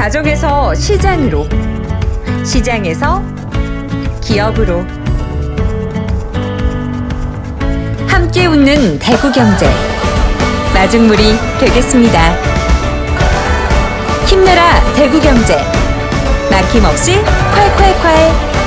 가정에서 시장으로, 시장에서 기업으로. 함께 웃는 대구 경제. 마중물이 되겠습니다. 힘내라 대구 경제. 막힘없이 콸콸콸.